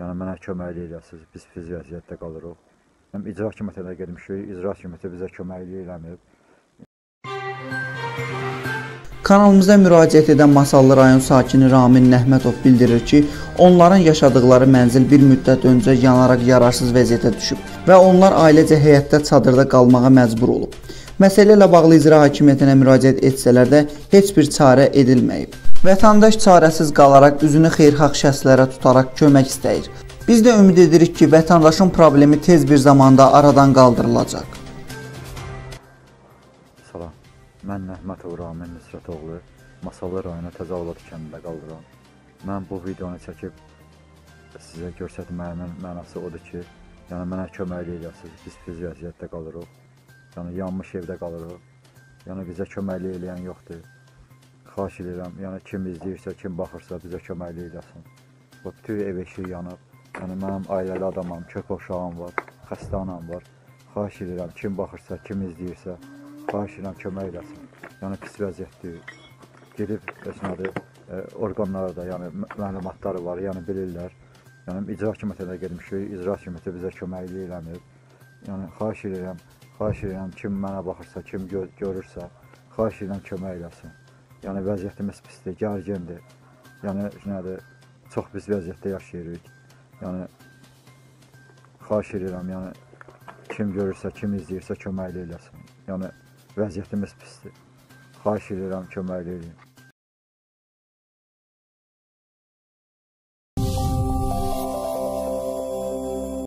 Yəni mənə köməklik eləsiniz. Biz pis vəziyyətdə qalırıq. Həm icra hakimiyyətinə getmişik, icra hakimiyyəti bizə köməklik eləmir. Kanalımıza müraciət edən Masallı rayon sakini Ramin Nəhmətov bildirir ki, onların yaşadıkları mənzil bir müddət öncə yanaraq yararsız vəziyyətə düşüb və onlar ailəcə həyətdə çadırda qalmağa məcbur olub. Məsələ ilə bağlı icra hakimiyyətinə müraciət etsələr də heç bir çarə edilməyib. Vətəndaş çarəsiz qalaraq üzünü xeyirxah şəxslərə tutaraq kömək istəyir. Biz də ümid edirik ki, vətəndaşın problemi tez bir zamanda aradan qaldırılacaq. Salam. Mən Nəhmətov Ramin Nüsrətoğlu, Masallı rayonu Təzavlat kəndində qalıram. Mən bu videonu çəkib sizə göstərməyimin mənası odur ki, yəni mənə köməklik eləsiniz. Biz pis vəziyyətdə qalırıq. Yəni yanmış evdə qalırıq. Yəni bizə köməklik eləyən yoxdur. Xahiş edirəm, yəni kim izləyirsə, kim baxırsa bizə köməklik eləsin. Bu bütün ev eşiyi yanıb. Yəni mənim ailəli adamam, köpək uşağım var, xəstə anam var. Xahiş edirəm, kim baxırsa, kim izləyirsə, xahiş edirəm kömək eləsin. Yəni pis vəziyyətdir. Gedib əsnadı e, orqanlara da, yəni mə- məlumatları var, yəni bilirlər. Yəni icra hakimiyyətinə getmişik, icra hakimiyyəti bizə köməklik eləmir. Yəni xahiş edirəm, xahiş edirəm kim mənə baxırsa, kim gö görürsə, xahiş edirəm kömək eləsin. Yəni vəziyyətimiz pisdir, gərgindir. Yəni nədir? Çox pis vəziyyətdə yaşayırıq. Yəni xahiş edirəm, yəni kim görürsə, kim izləyirsə köməklik eləsin. Yəni vəziyyətimiz pisdir. Xahiş edirəm köməklik eləyin.